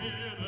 mir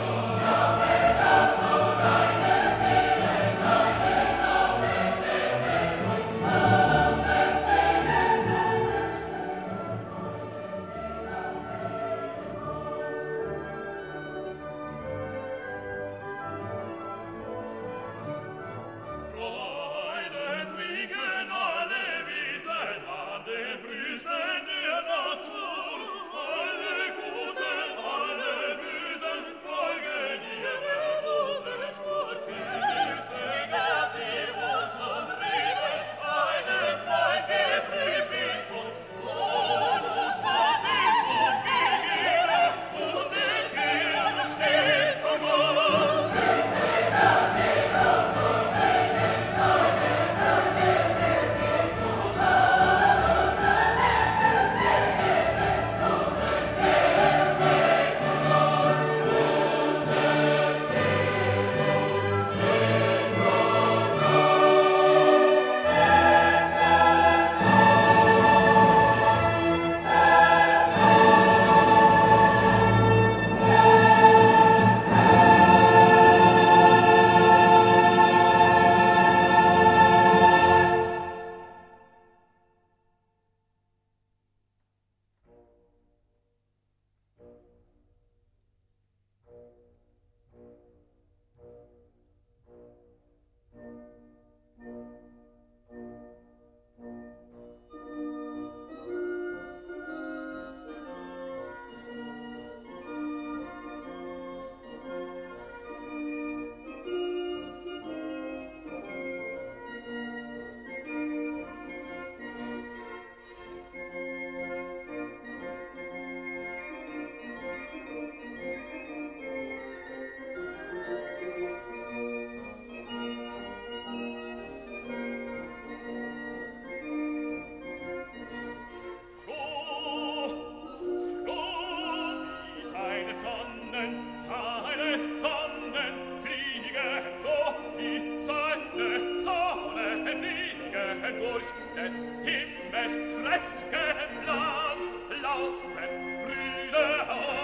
Amen. durch des Himmels Land laufen Brüder auf.